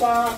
八